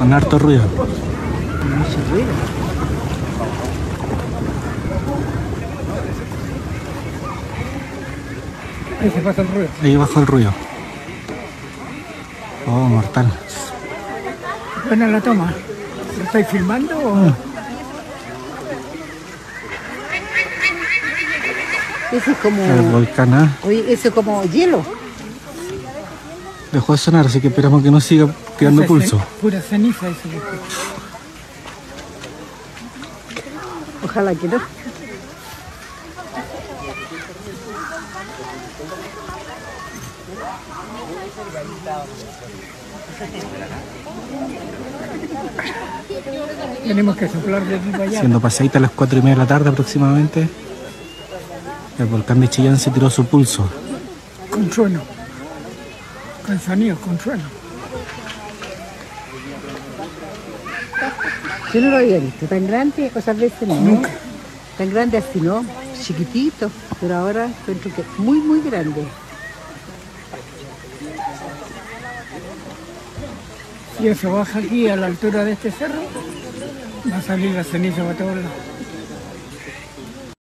Con harto ruido. Mucho ruido. Ahí se pasa el ruido. Ahí bajo el ruido. Oh, mortal. Buena la toma. ¿Lo estáis filmando o...? Ese es como. El volcán ¿ah? Oye, eso es como hielo. Dejó de sonar, así que esperamos que no siga es pulso. Pura ceniza eso. Ojalá que no. Tenemos que soplar de aquí para allá. Siendo pasadita a las 4 y media de la tarde aproximadamente, el volcán de Chillán se tiró su pulso. Con trueno. Con sonido, con trueno. Yo no lo había visto tan grande, otras veces no. Nunca. Tan grande así, ¿no? Chiquitito, pero ahora encuentro que muy, muy grande. Y eso baja aquí a la altura de este cerro, va a salir la ceniza para todos lados.